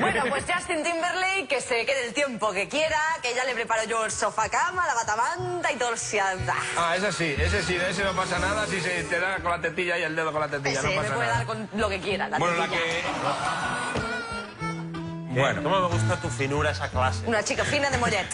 Bueno, pues Justin Timberlake, que se quede el tiempo que quiera, que ya le preparo yo el sofá cama, la batamanta y todo el sianda. Ah, ese sí, ese sí, de ese no pasa nada si se te da con la tetilla y el dedo con la tetilla, Ese no me puede nada. dar con lo que quiera. La Bueno, la que... Bueno. ¿Cómo me gusta tu finura esa clase? Una chica fina de mollet.